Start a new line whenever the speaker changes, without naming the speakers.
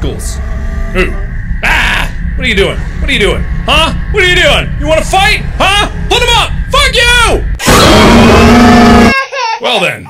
Ghouls. Ooh. Ah! What are you doing? What are you doing? Huh? What are you doing? You want to fight? Huh? Put him up! Fuck you! well then.